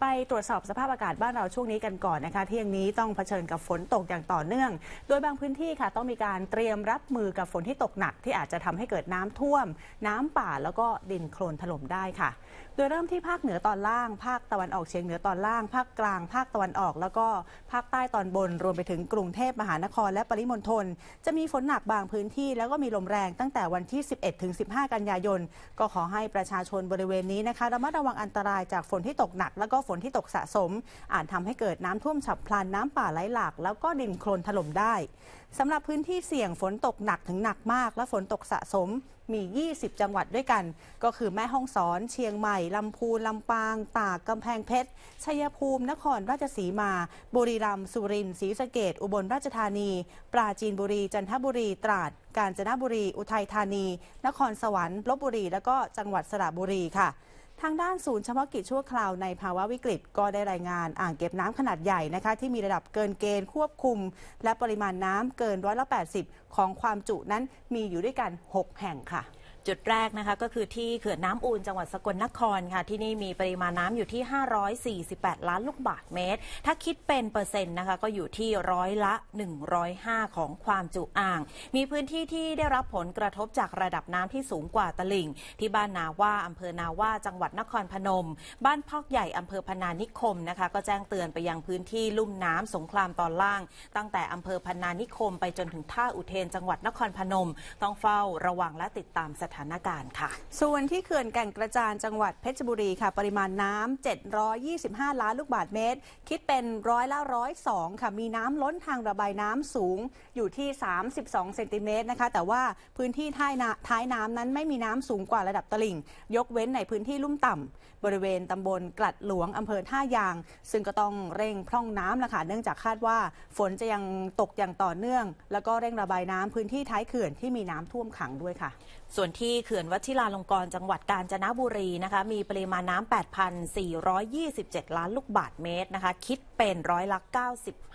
ไปตรวจสอบสภาพอากาศบ้านเราช่วงนี้กันก่อนนะคะเที่ยงนี้ต้องเผชิญกับฝนตกอย่างต่อเนื่อง โดยบางพื้นที่ค่ะต้องมีการเตรียมรับมือกับฝนที่ตกหนักที่อาจจะทำให้เกิดน้ำท่วม น้ำป่าแล้วก็ดินโคลนถล่มได้ค่ะ โดยเริ่มที่ภาคเหนือตอนล่าง ภาคตะวันออกเฉียงเหนือตอนล่าง ภาคกลาง ภาคตะวันออก แล้วก็ภาคใต้ตอนบน รวมไปถึงกรุงเทพมหานครและปริมณฑลจะมีฝนหนักบางพื้นที่ แล้วก็มีลมแรงตั้งแต่วันที่ 11ถึง15 กันยายน ก็ขอให้ประชาชนบริเวณนี้นะคะระมัดระวังอันตรายจากฝนที่ตกหนักแล้วก็ฝนที่ตกสะสม อาจทำให้เกิดน้ำท่วมฉับพลันน้ำป่าไหลหลาก แล้วก็ดินโคลนถล่มได้สำหรับพื้นที่เสี่ยงฝนตกหนักถึงหนักมาก และฝนตกสะสมมี 20 จังหวัดด้วยกัน ก็คือแม่ฮ่องสอน เชียงใหม่ ลำพูน ลำปาง ตาก กำแพงเพชร ชัยภูมิ นครราชสีมา บุรีรัมย์ สุรินทร์ ศรีสะเกดอุบลราชธานี ปราจีนบุรี จันทบุรี ตราด กาญจนบุรี อุทัยธานี นครสวรรค์ ลบบุรี แล้วก็จังหวัดสระบุรีค่ะ ทางด้านศูนย์เฉพาะกิจชั่วคราวในภาวะวิกฤตก็ได้รายงานอ่างเก็บน้ำขนาดใหญ่นะคะ ที่มีระดับเกินเกณฑ์ควบคุม และปริมาณน้ำเกินร้อยละ80 ของความจุนั้นมีอยู่ด้วยกัน 6 แห่งค่ะ จุดแรกนะคะก็คือที่เขื่อนน้ำอูนจังหวัดสกลนครค่ะ ที่นี่มีปริมาณน้ำอยู่ที่ 548 ล้านลูกบาศก์เมตร ถ้าคิดเป็นเปอร์เซ็นต์นะคะก็อยู่ที่ร้อยละ 105 ของความจุอ่าง มีพื้นที่ที่ได้รับผลกระทบจากระดับน้ำที่สูงกว่าตลิ่ง ที่บ้านนาว่าอำเภอนาว่าจังหวัดนครพนม บ้านพอกใหญ่อำเภอพนานิคมนะคะ ก็แจ้งเตือนไปยังพื้นที่ลุ่มน้ำสงครามตอนล่าง ตั้งแต่อำเภอพนานิคม ไปจนถึงท่าอุเทนจังหวัดนครพนม ต้องเฝ้าระวังและติดตามสถานการณ์ค่ะ ส่วนที่เขื่อนแก่งกระจานจังหวัดเพชรบุรีค่ะ ปริมาณน้ำ725 ล้านลูกบาศก์เมตร คิดเป็นร้อยละร้อยสองค่ะ มีน้ำล้นทางระบายน้ำสูงอยู่ที่ 32 เซนติเมตรนะคะ แต่ว่าพื้นที่ท้ายน้ำท้ายน้ำนั้นไม่มีน้ำสูงกว่าระดับตลิ่ง ยกเว้นในพื้นที่ลุ่มต่ำบริเวณตำบลกลัดหลวงอำเภอท่ายาง ซึ่งก็ต้องเร่งพร่องน้ำละค่ะ เนื่องจากคาดว่าฝนจะยังตกอย่างต่อเนื่อง แล้วก็เร่งระบายน้ำพื้นที่ท้ายเขื่อนที่มีน้ำท่วมขังด้วยค่ะ ส่วนที่เขื่อนวชิราลงกรณ์จังหวัดกาญจนบุรีนะคะมีปริมาณน้ำ 8,427 ล้านลูกบาศก์เมตรนะคะคิดเป็นร้อยละ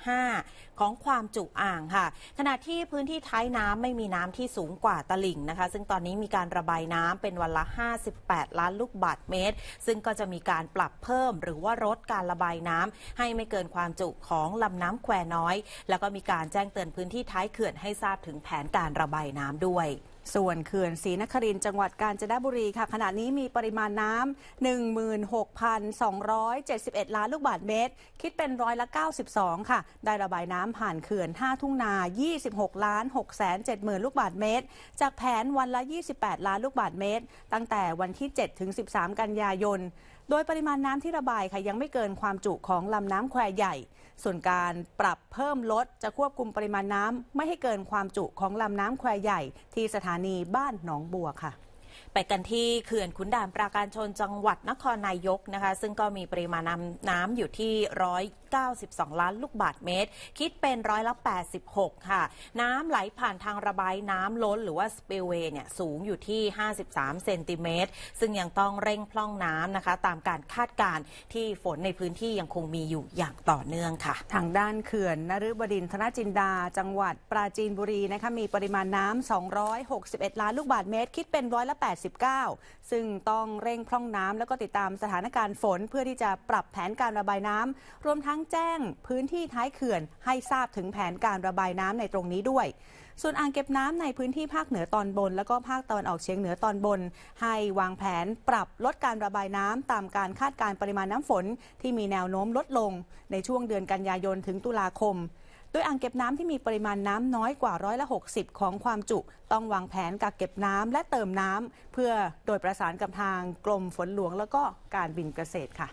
95 ของความจุอ่างค่ะ ขณะที่พื้นที่ท้ายน้ำไม่มีน้ำที่สูงกว่าตลิ่งนะคะ ซึ่งตอนนี้มีการระบายน้ำเป็นวันละ 58 ล้านลูกบาศก์เมตร ซึ่งก็จะมีการปรับเพิ่มหรือว่าลดการระบายน้ำให้ไม่เกินความจุของลำน้ำแควน้อย แล้วก็มีการแจ้งเตือนพื้นที่ท้ายเขื่อนให้ทราบถึงแผนการระบายน้ำด้วยส่วนเขื่อนศรีนครินจังหวัดกาญจนบุรีค่ะ ขณะนี้มีปริมาณน้ำ16,271 ล้านลูกบาศก์เมตร คิดเป็นร้อยละ 92 ค่ะ ได้ระบายน้ำผ่านเขื่อน 5 ทุ่งนา 26 ล้าน6แสน7หมื่นลูกบาศก์เมตร จากแผนวันละ 28 ล้านลูกบาศก์เมตร ตั้งแต่วันที่ 7 ถึง 13 กันยายน โดยปริมาณน้ำที่ระบายค่ะยังไม่เกินความจุของลำน้ำแควใหญ่ ส่วนการปรับเพิ่มลดจะควบคุมปริมาณน้ำไม่ให้เกินความจุของลำน้ำแควใหญ่ ที่สถานีบ้านหนองบัวค่ะ ไปกันที่เขื่อนขุนด่านปราการชนจังหวัดนครนายกนะคะ ซึ่งก็มีปริมาณน้ำน้ำอยู่ที่192 ล้านลูกบาศก์เมตร คิดเป็นร้อยละ 86 ค่ะ น้ำไหลผ่านทางระบายน้ำล้นหรือว่าสเปลเวย์เนี่ยสูงอยู่ที่ 53 เซนติเมตร ซึ่งยังต้องเร่งพร่องน้ำนะคะ ตามการคาดการณ์ที่ฝนในพื้นที่ยังคงมีอยู่อย่างต่อเนื่องค่ะ ทางด้านเขื่อนนฤบดินทรจินดา จังหวัดปราจีนบุรีนะคะมีปริมาณน้ำ261 ล้านลูกบาศก์เมตร คิดเป็นร้อยละ89 ซึ่งต้องเร่งพร่องน้ำแล้วก็ติดตามสถานการณ์ฝน เพื่อที่จะปรับแผนการระบายน้ำรวมทั้งแจ้งพื้นที่ท้ายเขื่อนให้ทราบถึงแผนการระบายน้ำในตรงนี้ด้วย ส่วนอ่างเก็บน้ำในพื้นที่ภาคเหนือตอนบน แล้วก็ภาคตะวันออกเฉียงเหนือตอนบน ให้วางแผนปรับลดการระบายน้ำตามการคาดการปริมาณน้ำฝน ที่มีแนวโน้มลดลง ในช่วงเดือนกันยายนถึงตุลาคม โดยอ่างเก็บน้ำที่มีปริมาณน้ำน้อยกว่าร้อยละ 60 ของความจุ ต้องวางแผนกักเก็บน้ำและเติมน้ำเพื่อโดยประสานกับทางกรมฝนหลวงแล้วก็การบินเกษตรค่ะ